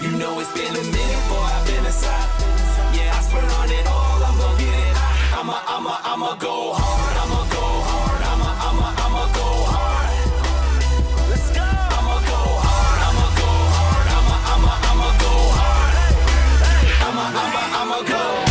You know it's been a minute, boy, I've been inside. Yeah, I swear on it all, I'm gonna get it. I'ma, I'ma, I'ma go hard, I'ma go hard, I'ma, I'ma, I'ma go hard. Let's go. I'ma go hard, I'ma go hard, I'ma, I'ma, I'ma go hard. I'ma, I'ma, I'ma go.